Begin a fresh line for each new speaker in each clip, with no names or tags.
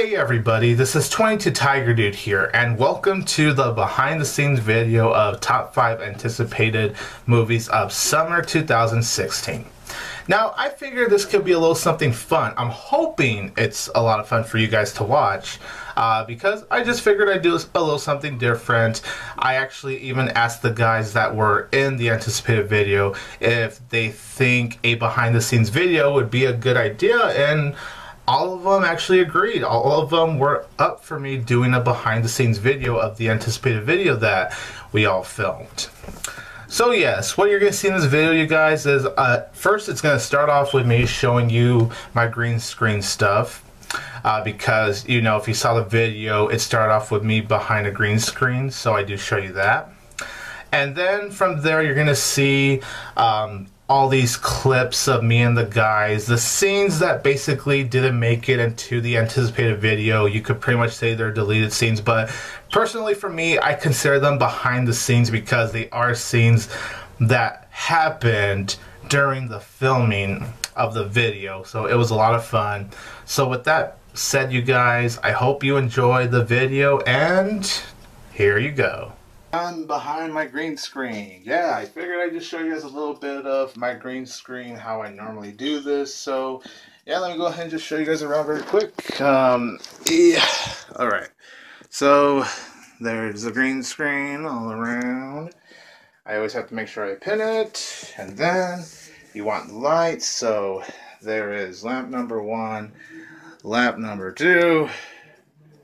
Hey everybody, this is 22 Tiger Dude here, and welcome to the behind the scenes video of top 5 anticipated movies of summer 2016. Now, I figured this could be a little something fun. I'm hoping it's a lot of fun for you guys to watch uh, because I just figured I'd do a little something different. I actually even asked the guys that were in the anticipated video if they think a behind the scenes video would be a good idea, and all of them actually agreed. All of them were up for me doing a behind the scenes video of the anticipated video that we all filmed. So yes, what you're going to see in this video, you guys, is uh, first it's going to start off with me showing you my green screen stuff. Uh, because, you know, if you saw the video, it started off with me behind a green screen, so I do show you that. And then from there, you're going to see um, all these clips of me and the guys, the scenes that basically didn't make it into the anticipated video. You could pretty much say they're deleted scenes, but personally for me, I consider them behind the scenes because they are scenes that happened during the filming of the video. So it was a lot of fun. So with that said, you guys, I hope you enjoy the video and here you go. I'm behind my green screen. Yeah, I figured I'd just show you guys a little bit of my green screen, how I normally do this. So, yeah, let me go ahead and just show you guys around very quick. Um, yeah, all right. So, there's the green screen all around. I always have to make sure I pin it. And then you want lights. So, there is lamp number one, lamp number two,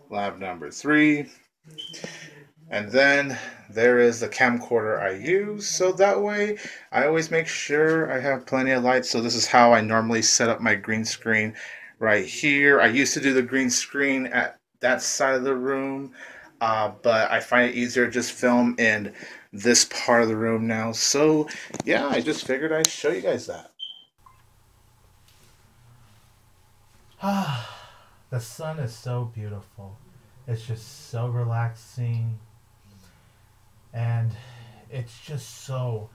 lamp number three. And then there is the camcorder I use. So that way I always make sure I have plenty of light. So this is how I normally set up my green screen right here. I used to do the green screen at that side of the room. Uh, but I find it easier to just film in this part of the room now. So yeah, I just figured I'd show you guys that. Ah, the sun is so beautiful. It's just so relaxing and it's just so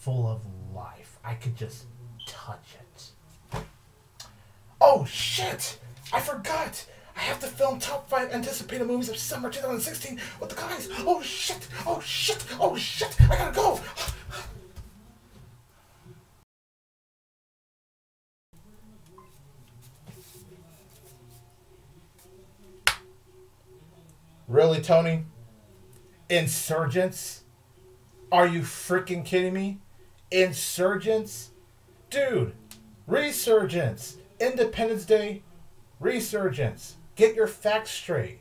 full of life. I could just touch it. Oh shit! I forgot! I have to film top five anticipated movies of summer 2016 with the guys. Oh shit! Oh shit! Oh shit! I gotta go! Really, Tony? Insurgents? Are you freaking kidding me? Insurgents? Dude, resurgence. Independence Day, resurgence. Get your facts straight.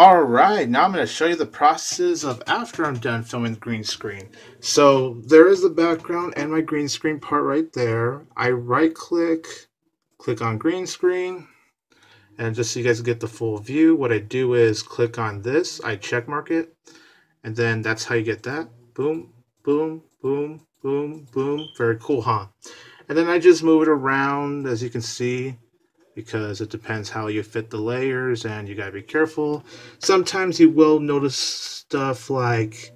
Alright, now I'm going to show you the processes of after I'm done filming the green screen. So there is the background and my green screen part right there. I right click click on green screen. And just so you guys get the full view what I do is click on this I check mark it and then that's how you get that. Boom boom boom boom boom. Very cool huh? And then I just move it around as you can see because it depends how you fit the layers and you gotta be careful. Sometimes you will notice stuff like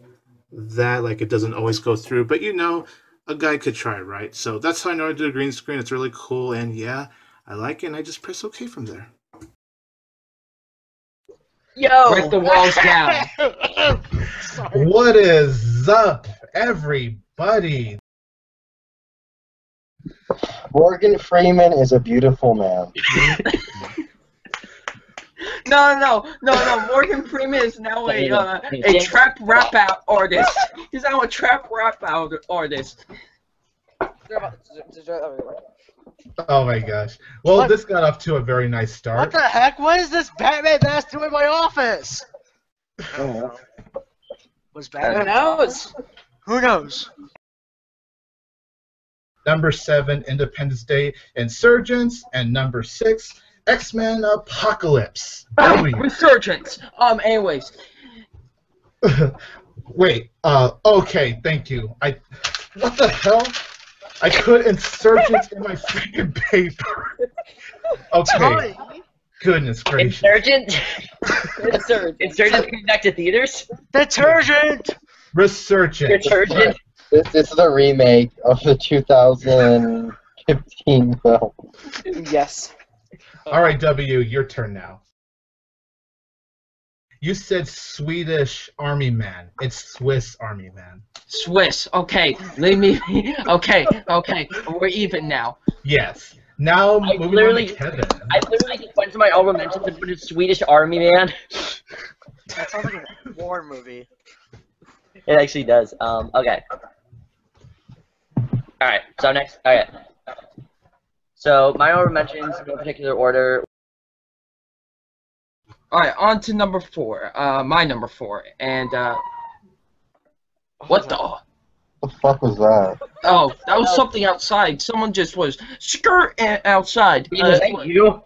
that like it doesn't always go through but you know a guy could try, right? So that's how I know I did a green screen. It's really cool, and yeah, I like it, and I just press OK from there.
Yo! Break the walls down.
what is up, everybody?
Morgan Freeman is a beautiful man.
No, no, no, no. Morgan Freeman is now a uh, a trap rap out artist. He's now a trap rap out artist.
Oh my gosh. Well, what? this got off to a very nice start.
What the heck? What is this Batman mask doing in my office?
Oh.
Was Batman? Who knows?
Who knows?
Number seven, Independence Day Insurgents, and number six, X Men Apocalypse.
Resurgence. Um. Anyways.
Wait. Uh. Okay. Thank you. I. What the hell? I put insurgents in my freaking paper. Okay. Goodness gracious.
Insurgent. Insurgent. Insurgent connected theaters.
Detergent.
Resurgent.
Detergent.
This, this is a remake of the 2015 film.
Yes.
All right, W, your turn now. You said Swedish Army Man. It's Swiss Army Man.
Swiss. Okay, leave me. Okay, okay, we're even now.
Yes. Now
I
moving
literally-
on to Kevin.
I literally just went to my honorable mentions and put in Swedish Army Man.
That sounds like a war movie.
It actually does. Um, okay. Alright, so next. Alright. So, my honorable mentions, in no particular order.
All right, on to number four. Uh, my number four, and uh, what the?
What the fuck was that?
Oh, that was something outside. Someone just was skirt outside.
Was
Uh,
that you?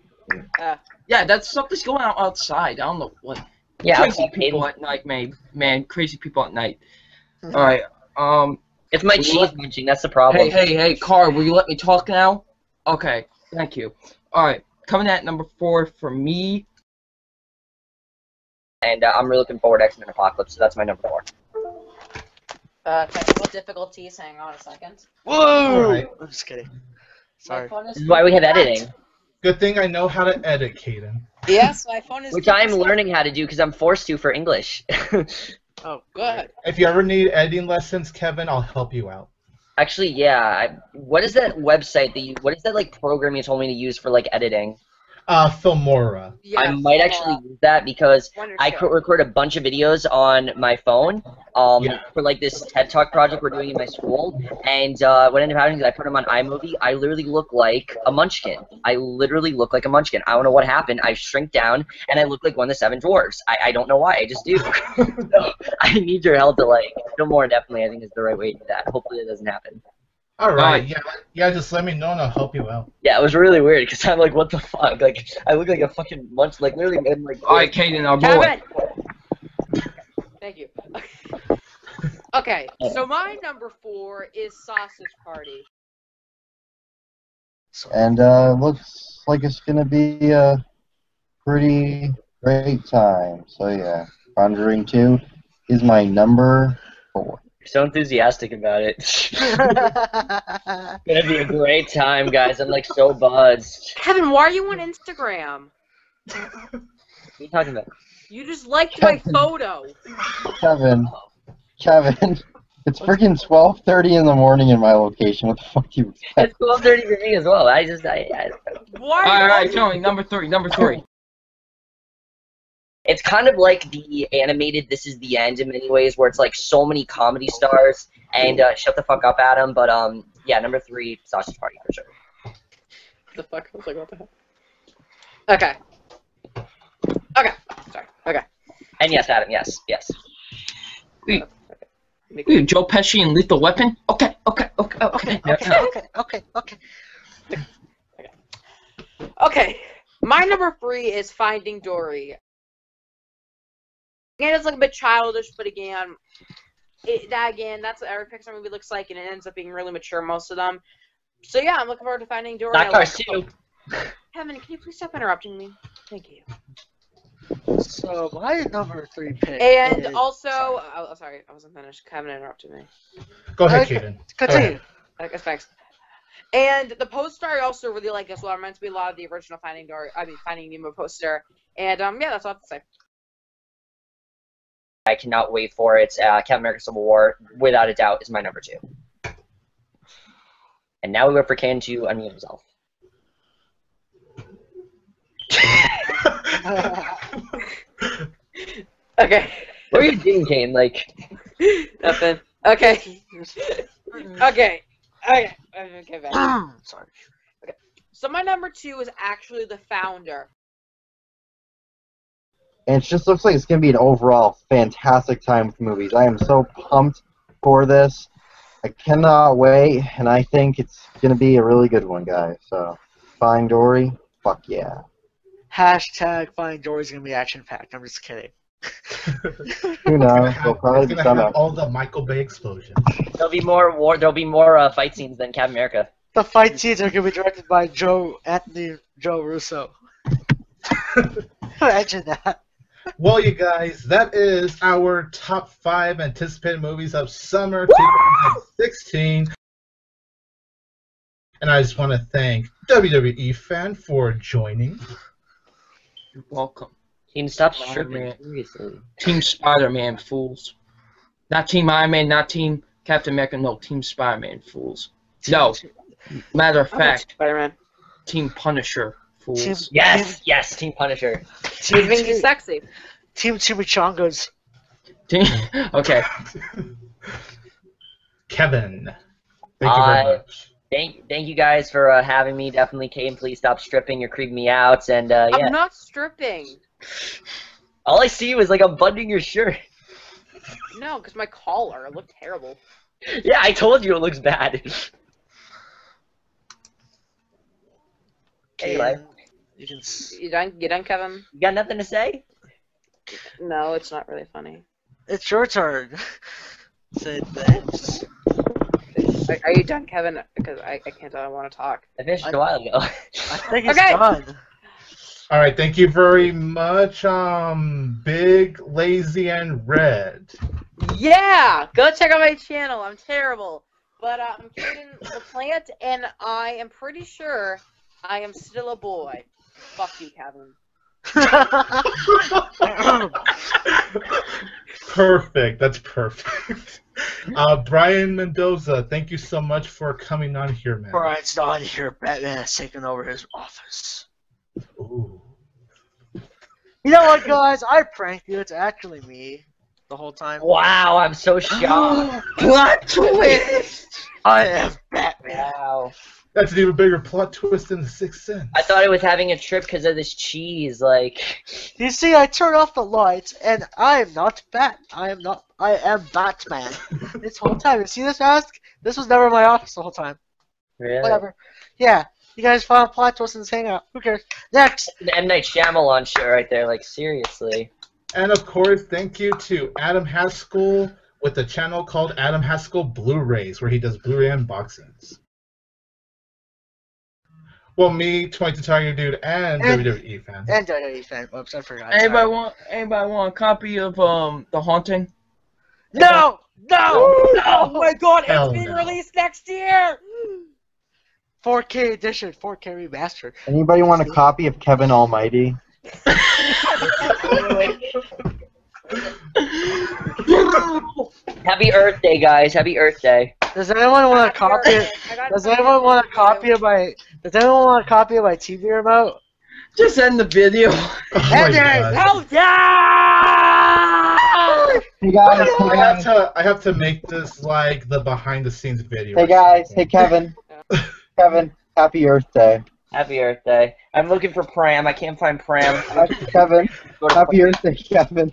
yeah, that's something's going on outside. I don't know what.
Yeah,
crazy
okay,
people at night, man. Man, crazy people at night. All right. Um.
It's my
Will
cheese munching, that's the problem.
Hey, hey, hey, car. Will you let me talk now? Okay. Thank you. All right. Coming at number four for me.
And uh, I'm really looking forward to X-Men Apocalypse, so that's my number four.
Uh, technical difficulties. Hang on a second.
Whoa!
Alright.
I'm just kidding. Sorry.
is
This is why we have editing,
Good thing I know how to edit, Caden.
Yes, my phone is.
which I'm learning how to do because I'm forced to for English.
Oh, good.
If you ever need editing lessons, Kevin, I'll help you out.
Actually, yeah. What is that website that you? What is that like program you told me to use for like editing?
Uh, Filmora.
Yes,
I might
uh,
actually use that because
one
I
two.
could record a bunch of videos on my phone um,
Yeah.
for like this TED Talk project we're doing in my school. And uh, what ended up happening is I put them on iMovie. I literally look like a munchkin. I literally look like a munchkin. I don't know what happened. I shrink down and I look like one of the seven dwarves. I, I don't know why. I just do. so I need your help to like do more definitely. I think is the right way to do that. Hopefully it doesn't happen.
All right.
Right.
Yeah. Yeah. Just let me know and I'll help you out.
Yeah, it was really weird because I'm like, what the fuck? Like, I look like a fucking munch. Like, literally, I'm like,
All right, Caden, our boy.
Kevin. Thank you. okay, so my number four is Sausage Party.
And uh, looks like it's gonna be a pretty great time. So yeah, Conjuring 2 is my number four.
You're so enthusiastic about it. it's Gonna be a great time, guys. I'm like so buzzed.
Kevin, why are you on Instagram?
What are you talking about?
You just liked my photo.
Kevin, Kevin, it's freaking 12:30 in the morning in my location. What the fuck do you expect?
It's 12:30 for me as well. I just, I, I
Why?
All right, all right,
are
Tony, number three, number three.
It's kind of like the animated This Is the End in many ways, where it's like so many comedy stars and uh, shut the fuck up, Adam. But um, yeah, number three, Sausage Party for sure.
the fuck? I was like, what the hell? Okay. Okay. Sorry. Okay.
And yes, Adam, yes, yes.
Ooh, Joe Pesci and Lethal Weapon. Okay, okay, okay, okay.
Okay, okay, okay, okay.
Okay. My number three is Finding Dory. Again, it's like a bit childish, but again, it, that again, that's what every Pixar movie looks like, and it ends up being really mature most of them. So yeah, I'm looking forward to Finding Dory.
Not Cars
the
2.
Kevin, can you please stop interrupting me? Thank you.
So my number three pick.
And
is-
also, oh, oh, sorry, I wasn't finished. Kevin interrupted me.
Go ahead,
Okay.
Caden.
continue.
Okay, thanks. And the poster I also really like as well. It reminds me a lot of the original Finding Dory. I mean, Finding Nemo poster. And um, yeah, that's all I have to say.
I cannot wait for it. Uh, Captain America Civil War, without a doubt, is my number two. And now we wait for Ken to unmute himself.
Okay.
What are you doing, Kane? Like,
Nothing. Okay. Okay. Okay. Okay. back.
Sorry. Okay.
So my number two is actually the founder.
And it just looks like it's gonna be an overall fantastic time with movies. I am so pumped for this. I cannot wait, and I think it's gonna be a really good one, guys. So, Find Dory, fuck yeah.
Hashtag Find Dory's gonna be action packed. I'm just kidding.
Who knows?
It's
There'll probably be
gonna
some.
have all the Michael Bay explosions.
there'll be more war. There'll be more uh, fight scenes than Captain America.
The fight scenes are gonna be directed by Joe Anthony Joe Russo. Imagine that.
Well, you guys, that is our top five anticipated movies of summer 2016. And I just want to thank WWE fan for joining.
You're welcome.
Team, stop
Spider-Man.
stripping. Seriously.
Team Spider-Man fools. Not Team Iron Man, not Team Captain America, no, Team Spider-Man fools. No, matter of fact,
Spider-Man.
Team Punisher fools.
Team,
Yes, yes, Team Punisher.
He's
Team,
being
team,
sexy.
team Chimichangas.
Team, okay.
Kevin. Thank you
I-
very much.
Thank, thank you guys for uh, having me. Definitely, Kane, please stop stripping. You're creeping me out. And uh, yeah,
I'm not stripping.
all I see was like I'm unbuttoning your shirt.
No, because my collar looked terrible.
Yeah, I told you it looks bad. Hey, like,
And you can. s-
You done? You done, Kevin?
you got nothing to say?
No, it's not really funny.
It's your turn. Say thanks.
Are, are you done, Kevin? Because I, I can't tell. I want to talk.
I finished a while ago.
I think it's
Okay.
done.
All right, thank you very much, um, Big, Lazy, and Red.
Yeah, go check out my channel. I'm terrible, but uh, I'm Caden LaPlante, and I am pretty sure I am still a boy. Fuck you, Kevin.
perfect. That's perfect. Uh, Brian Mendoza, thank you so much for coming on here, man.
Brian's not here. Batman has taken over his office.
Ooh.
You know what, guys? I pranked you. It's actually me the whole time.
wow, I'm so shocked.
Plot twist!
I am Batman.
wow.
That's an even bigger plot twist than The Sixth Sense.
I thought it was having a trip because of this cheese. Like,
You see, I turn off the lights, and I am not Bat. I am not. I am Batman. this whole time. You see this mask? This was never in my office the whole time.
really?
Whatever. Yeah. You guys found a plot twist in this hangout. Who cares? Next.
The M Night Shyamalan shit right there. Like, seriously.
And of course, thank you to Adam Haskell with a channel called Adam Haskell Blu-rays, where he does Blu-ray unboxings. Well, me, 22 Tiger Dude, and,
And-
WWE fan.
And WWE fan. Whoops, I forgot.
Anybody
Sorry.
want anybody want a copy of um The Haunting?
No! No!
Oh
No!
my god,
Hell
it's being
no.
released next year!
4K edition, 4K remastered.
Anybody want a copy of Kevin Almighty?
Happy Earth Day, guys. Happy Earth Day.
Does anyone want a copy? Does anyone want a copy of my? Does anyone want a copy of my TV remote?
Just end the video.
Oh my
And there-
God.
Hell yeah!
Hey guys, oh, hey
I have to I have to make this like the behind the scenes video.
hey guys, hey Kevin, Kevin, Happy Earth Day.
Happy Earth Day. I'm looking for Pram. I can't find Pram.
Kevin, Happy Earth Day, Kevin.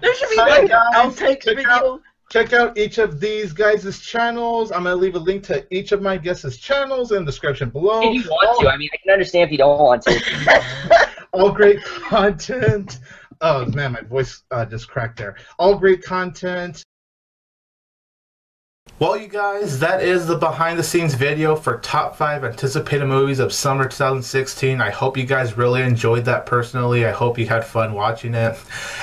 There should be
Hi,
like
guys.
outtakes
Check
video.
Check out each of these guys' channels. I'm gonna leave a link to each of my guests' channels in the description below.
If you want to, I mean, I can understand if you don't want to.
All great content. Oh man, my voice uh, just cracked there. All great content. Well, you guys, that is the behind the scenes video for top five anticipated movies of summer 2016. I hope you guys really enjoyed that personally. I hope you had fun watching it.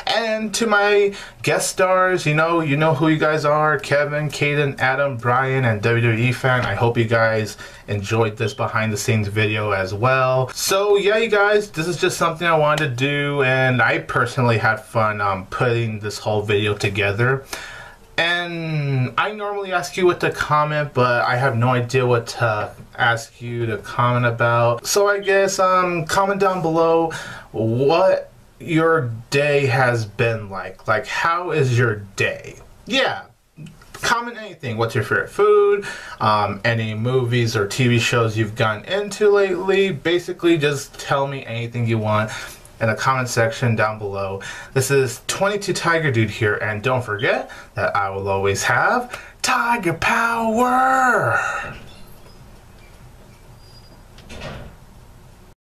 And to my guest stars, you know, you know who you guys are Kevin, Caden, Adam, Brian, and WWE fan. I hope you guys enjoyed this behind the scenes video as well. So, yeah, you guys, this is just something I wanted to do, and I personally had fun um, putting this whole video together. And I normally ask you what to comment, but I have no idea what to ask you to comment about. So I guess um comment down below what your day has been like. Like how is your day? Yeah. Comment anything. What's your favorite food? Um, any movies or TV shows you've gotten into lately? Basically, just tell me anything you want in the comment section down below. This is 22 Tiger Dude here, and don't forget that I will always have Tiger Power!